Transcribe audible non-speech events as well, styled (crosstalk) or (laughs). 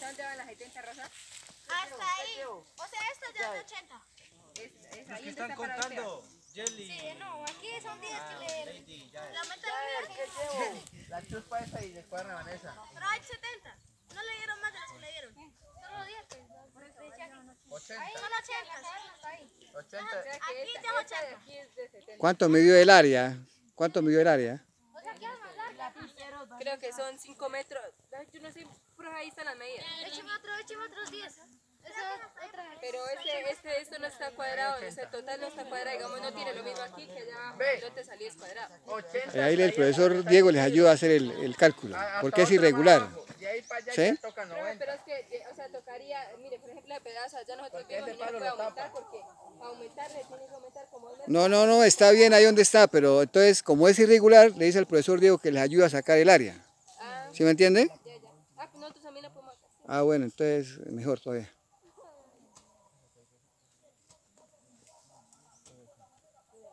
dónde van las 70 rosas? Hasta ahí. O sea, esta ya es de 80. Es, ahí están contando, Jelly. Sí, no, aquí son 10 que le... La meta es (laughs) La chuspa esa y después de Vanessa. Pero hay 70. No le dieron más de los que le dieron. Solo 10. Ahí 80. son 80. 80. Aquí ya es 80. aquí es de 70. ¿Cuánto midió el área? ¿Cuánto midió el área? O sea, aquí es más larga. Creo que son 5 metros. Yo no sé, pero ahí están las medidas. Écheme otro, écheme otros 10. Eso es otra vez. Pero este, este, esto no está cuadrado, este total no está cuadrado, digamos, no tiene lo mismo aquí que allá no te. 80. Eh, Ahí el profesor Diego les ayuda a hacer el, el cálculo, porque es irregular. ¿Sí? Pero, 90. pero es que, o sea, tocaría, mire, por ejemplo, la pedazo, ya nosotros vimos que ya no puede aumentar porque No, no, no, está bien ahí donde está, pero entonces como es irregular, le dice al profesor Diego que les ayuda a sacar el área. Ah, ¿Sí me entiende? ya, ya. Ah, pues. Ah, bueno, entonces mejor todavía.